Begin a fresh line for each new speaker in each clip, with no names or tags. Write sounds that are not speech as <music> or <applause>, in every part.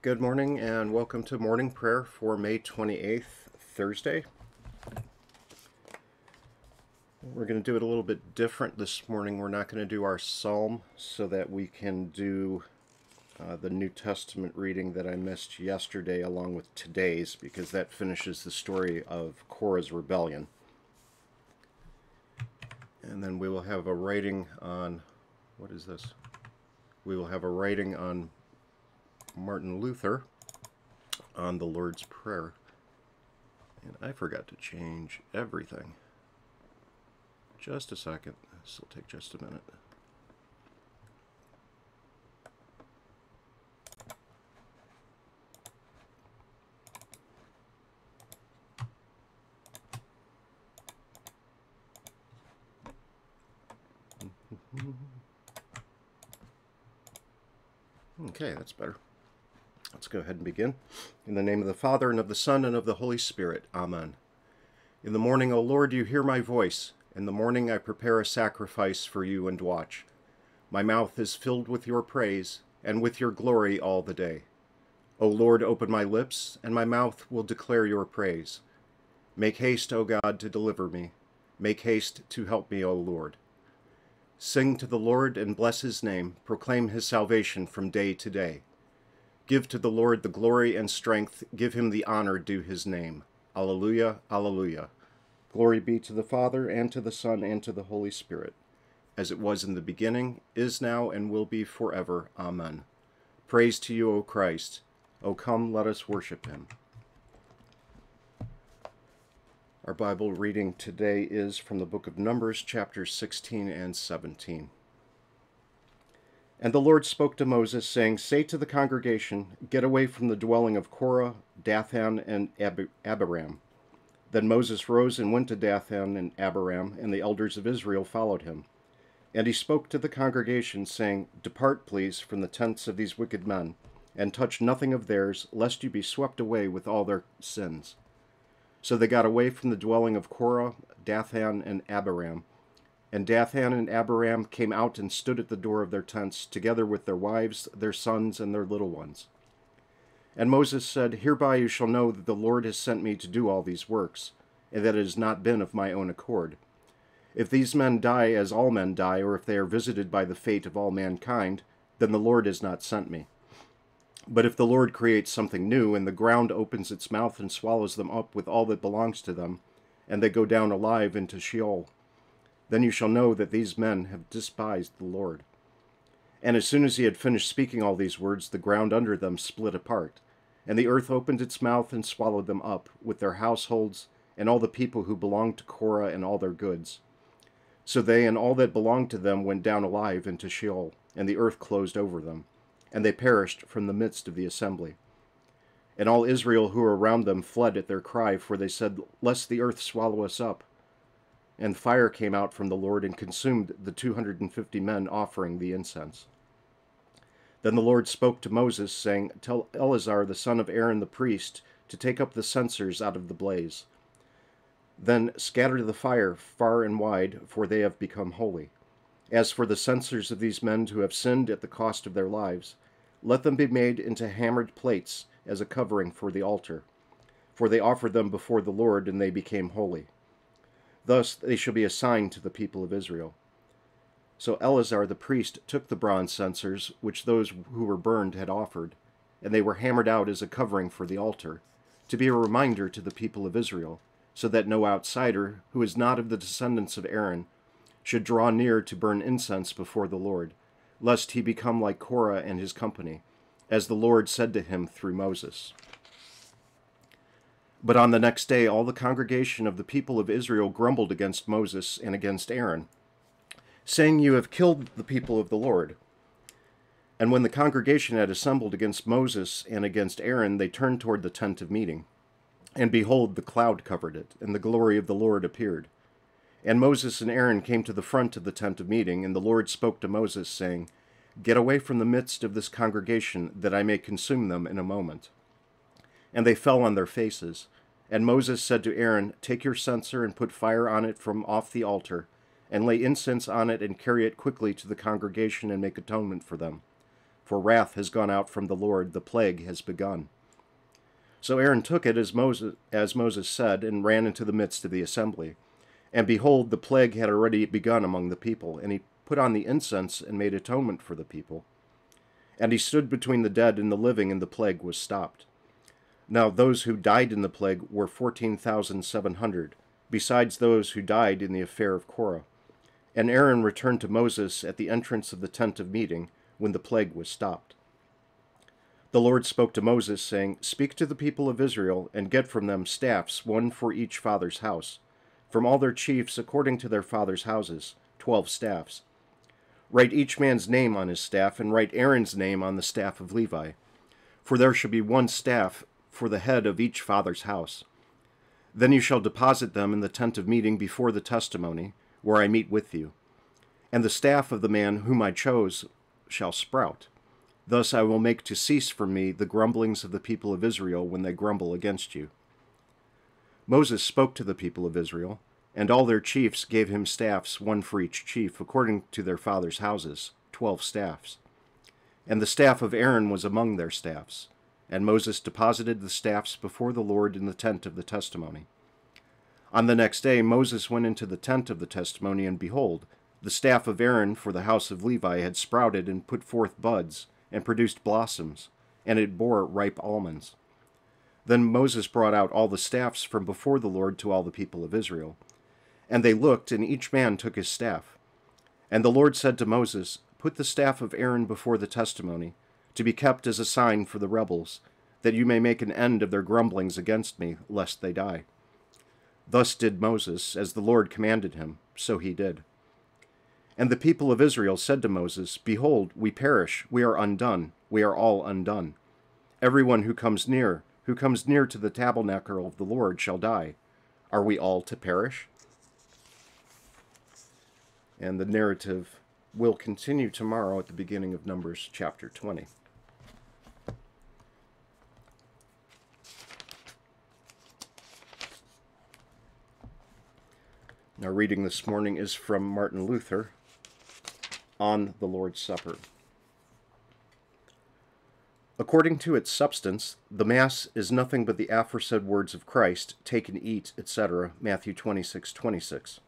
Good morning and welcome to morning prayer for May 28th, Thursday. We're going to do it a little bit different this morning. We're not going to do our psalm so that we can do uh, the New Testament reading that I missed yesterday along with today's because that finishes the story of Korah's rebellion. And then we will have a writing on, what is this? We will have a writing on Martin Luther on the Lord's Prayer. And I forgot to change everything. Just a second. This will take just a minute. <laughs> Okay, that's better. Let's go ahead and begin. In the name of the Father, and of the Son, and of the Holy Spirit. Amen. In the morning, O Lord, you hear my voice. In the morning, I prepare a sacrifice for you and watch. My mouth is filled with your praise, and with your glory all the day. O Lord, open my lips, and my mouth will declare your praise. Make haste, O God, to deliver me. Make haste to help me, O Lord. Sing to the Lord and bless his name. Proclaim his salvation from day to day. Give to the Lord the glory and strength. Give him the honor due his name. Alleluia, alleluia. Glory be to the Father, and to the Son, and to the Holy Spirit, as it was in the beginning, is now, and will be forever. Amen. Praise to you, O Christ. O come, let us worship him. Our Bible reading today is from the book of Numbers, chapters 16 and 17. And the Lord spoke to Moses, saying, Say to the congregation, Get away from the dwelling of Korah, Dathan, and Ab- Abiram. Then Moses rose and went to Dathan and Abiram, and the elders of Israel followed him. And he spoke to the congregation, saying, Depart, please, from the tents of these wicked men, and touch nothing of theirs, lest you be swept away with all their sins. So they got away from the dwelling of Korah, Dathan, and Abiram. And Dathan and Abiram came out and stood at the door of their tents, together with their wives, their sons, and their little ones. And Moses said, Hereby you shall know that the Lord has sent me to do all these works, and that it has not been of my own accord. If these men die as all men die, or if they are visited by the fate of all mankind, then the Lord has not sent me. But if the Lord creates something new, and the ground opens its mouth and swallows them up with all that belongs to them, and they go down alive into Sheol, then you shall know that these men have despised the Lord. And as soon as he had finished speaking all these words, the ground under them split apart, and the earth opened its mouth and swallowed them up, with their households, and all the people who belonged to Korah and all their goods. So they and all that belonged to them went down alive into Sheol, and the earth closed over them and they perished from the midst of the assembly. And all Israel who were around them fled at their cry, for they said, Lest the earth swallow us up. And fire came out from the Lord and consumed the two hundred and fifty men offering the incense. Then the Lord spoke to Moses, saying, Tell Eleazar the son of Aaron the priest to take up the censers out of the blaze. Then scatter the fire far and wide, for they have become holy. As for the censers of these men who have sinned at the cost of their lives, let them be made into hammered plates as a covering for the altar, for they offered them before the Lord, and they became holy. Thus they shall be assigned to the people of Israel. So Eleazar the priest took the bronze censers which those who were burned had offered, and they were hammered out as a covering for the altar, to be a reminder to the people of Israel, so that no outsider, who is not of the descendants of Aaron, should draw near to burn incense before the Lord, lest he become like Korah and his company, as the Lord said to him through Moses. But on the next day, all the congregation of the people of Israel grumbled against Moses and against Aaron, saying, You have killed the people of the Lord. And when the congregation had assembled against Moses and against Aaron, they turned toward the tent of meeting. And behold, the cloud covered it, and the glory of the Lord appeared. And Moses and Aaron came to the front of the tent of meeting, and the Lord spoke to Moses, saying, Get away from the midst of this congregation, that I may consume them in a moment. And they fell on their faces. And Moses said to Aaron, Take your censer and put fire on it from off the altar, and lay incense on it and carry it quickly to the congregation and make atonement for them. for wrath has gone out from the Lord, the plague has begun. So Aaron took it as Moses, as Moses said, and ran into the midst of the assembly. And behold, the plague had already begun among the people, and he put on the incense and made atonement for the people. And he stood between the dead and the living, and the plague was stopped. Now those who died in the plague were fourteen thousand seven hundred, besides those who died in the affair of Korah. And Aaron returned to Moses at the entrance of the tent of meeting, when the plague was stopped. The Lord spoke to Moses, saying, Speak to the people of Israel, and get from them staffs, one for each father's house, from all their chiefs according to their father's houses, twelve staffs. Write each man's name on his staff, and write Aaron's name on the staff of Levi. For there shall be one staff for the head of each father's house. Then you shall deposit them in the tent of meeting before the testimony, where I meet with you. And the staff of the man whom I chose shall sprout. Thus I will make to cease from me the grumblings of the people of Israel when they grumble against you. Moses spoke to the people of Israel, and all their chiefs gave him staffs, one for each chief, according to their fathers' houses, twelve staffs. And the staff of Aaron was among their staffs. And Moses deposited the staffs before the Lord in the tent of the testimony. On the next day Moses went into the tent of the testimony, and behold, the staff of Aaron for the house of Levi had sprouted and put forth buds, and produced blossoms, and it bore ripe almonds. Then Moses brought out all the staffs from before the Lord to all the people of Israel. And they looked, and each man took his staff. And the Lord said to Moses, Put the staff of Aaron before the testimony, to be kept as a sign for the rebels, that you may make an end of their grumblings against me, lest they die. Thus did Moses, as the Lord commanded him, so he did. And the people of Israel said to Moses, Behold, we perish, we are undone, we are all undone. Everyone who comes near, who comes near to the tabernacle of the Lord, shall die. Are we all to perish? And the narrative will continue tomorrow at the beginning of Numbers chapter 20. Our reading this morning is from Martin Luther, on the Lord's Supper. According to its substance, the Mass is nothing but the aforesaid words of Christ, take and eat, etc., Matthew 26, 26.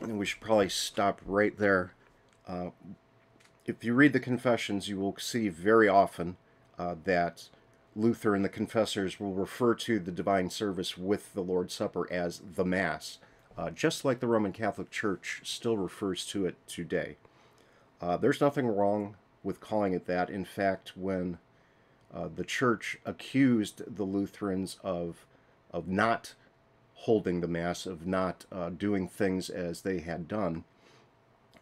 And we should probably stop right there. Uh, if you read the Confessions, you will see very often uh, that Luther and the confessors will refer to the divine service with the Lord's Supper as the Mass, uh, just like the Roman Catholic Church still refers to it today. Uh, there's nothing wrong with calling it that. In fact, when uh, the church accused the Lutherans of of not holding the mass, of not doing things as they had done,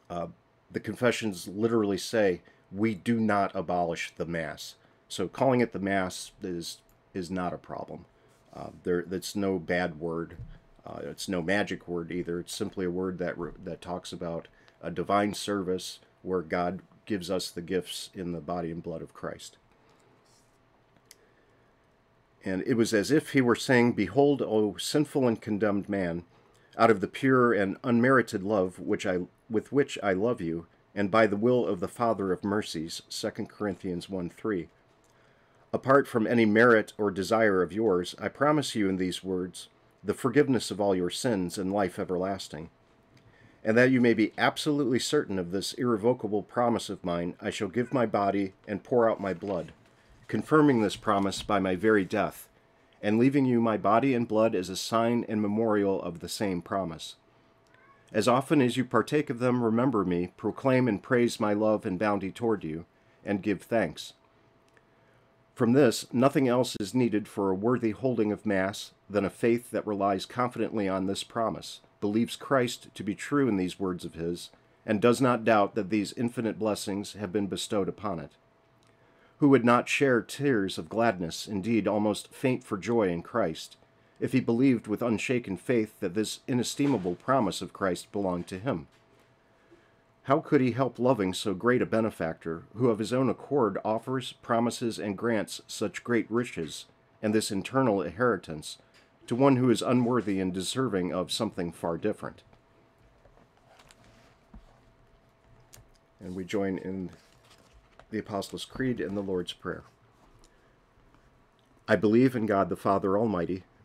uh, the confessions literally say we do not abolish the mass. So calling it the mass is is not a problem. Uh, there, that's no bad word. Uh, it's no magic word either. It's simply a word that that talks about a divine service where God gives us the gifts in the body and blood of Christ. And it was as if he were saying, Behold, O sinful and condemned man, out of the pure and unmerited love which I, with which I love you, and by the will of the Father of mercies, 2 Corinthians 1 3. Apart from any merit or desire of yours, I promise you in these words the forgiveness of all your sins and life everlasting and that you may be absolutely certain of this irrevocable promise of mine, I shall give my body and pour out my blood, confirming this promise by my very death, and leaving you my body and blood as a sign and memorial of the same promise. As often as you partake of them, remember me, proclaim and praise my love and bounty toward you, and give thanks. From this, nothing else is needed for a worthy holding of Mass than a faith that relies confidently on this promise believes Christ to be true in these words of his, and does not doubt that these infinite blessings have been bestowed upon it. Who would not share tears of gladness, indeed almost faint for joy in Christ, if he believed with unshaken faith that this inestimable promise of Christ belonged to him? How could he help loving so great a benefactor, who of his own accord offers, promises, and grants such great riches, and this eternal inheritance, to one who is unworthy and deserving of something far different. And we join in the Apostles' Creed and the Lord's Prayer. I believe in God the Father Almighty,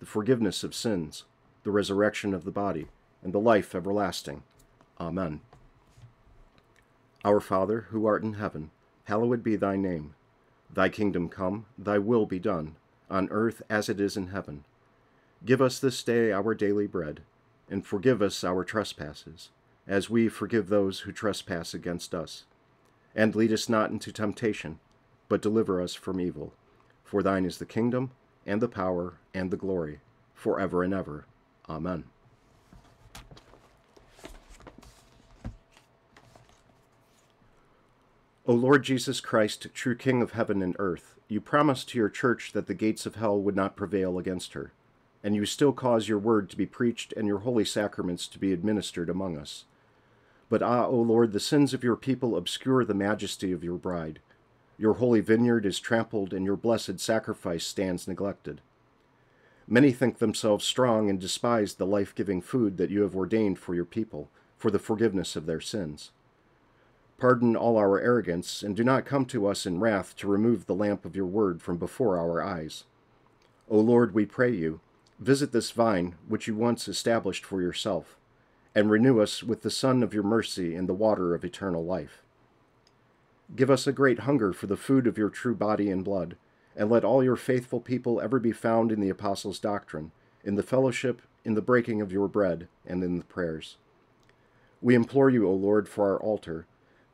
the forgiveness of sins, the resurrection of the body, and the life everlasting. Amen. Our Father, who art in heaven, hallowed be thy name. Thy kingdom come, thy will be done, on earth as it is in heaven. Give us this day our daily bread, and forgive us our trespasses as we forgive those who trespass against us. And lead us not into temptation, but deliver us from evil. For thine is the kingdom, and the power, and the glory, for ever and ever. Amen. O Lord Jesus Christ, true King of heaven and earth, you promised to your church that the gates of hell would not prevail against her, and you still cause your word to be preached and your holy sacraments to be administered among us. But ah, O Lord, the sins of your people obscure the majesty of your bride. Your holy vineyard is trampled, and your blessed sacrifice stands neglected. Many think themselves strong and despise the life giving food that you have ordained for your people, for the forgiveness of their sins. Pardon all our arrogance, and do not come to us in wrath to remove the lamp of your word from before our eyes. O Lord, we pray you, visit this vine which you once established for yourself and renew us with the sun of your mercy and the water of eternal life. Give us a great hunger for the food of your true body and blood, and let all your faithful people ever be found in the apostles' doctrine, in the fellowship, in the breaking of your bread, and in the prayers. We implore you, O Lord, for our altar,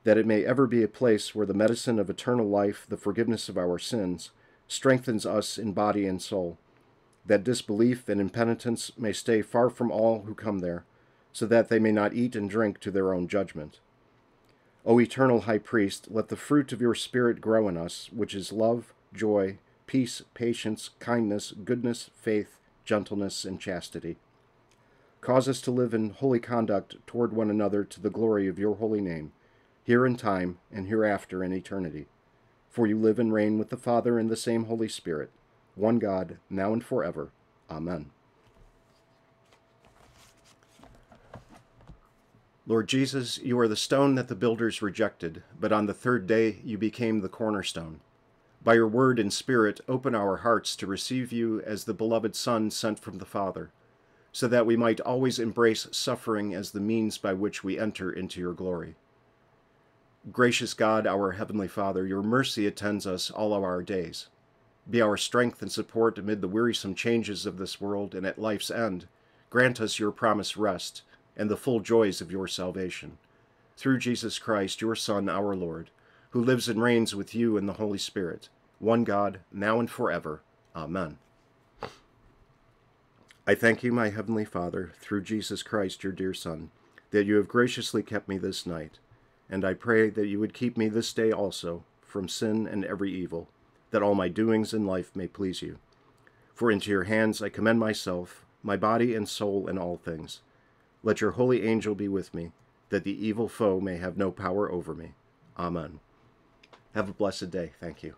that it may ever be a place where the medicine of eternal life, the forgiveness of our sins, strengthens us in body and soul, that disbelief and impenitence may stay far from all who come there, so that they may not eat and drink to their own judgment. O eternal High Priest, let the fruit of your Spirit grow in us, which is love, joy, peace, patience, kindness, goodness, faith, gentleness, and chastity. Cause us to live in holy conduct toward one another to the glory of your holy name, here in time and hereafter in eternity. For you live and reign with the Father in the same Holy Spirit, one God, now and forever. Amen. Lord Jesus, you are the stone that the builders rejected, but on the third day you became the cornerstone. By your word and spirit, open our hearts to receive you as the beloved Son sent from the Father, so that we might always embrace suffering as the means by which we enter into your glory. Gracious God, our Heavenly Father, your mercy attends us all of our days. Be our strength and support amid the wearisome changes of this world, and at life's end, grant us your promised rest and the full joys of your salvation. Through Jesus Christ, your Son, our Lord, who lives and reigns with you in the Holy Spirit, one God, now and forever. Amen. I thank you, my heavenly Father, through Jesus Christ, your dear Son, that you have graciously kept me this night, and I pray that you would keep me this day also from sin and every evil, that all my doings in life may please you. For into your hands I commend myself, my body and soul, and all things. Let your holy angel be with me, that the evil foe may have no power over me. Amen. Have a blessed day. Thank you.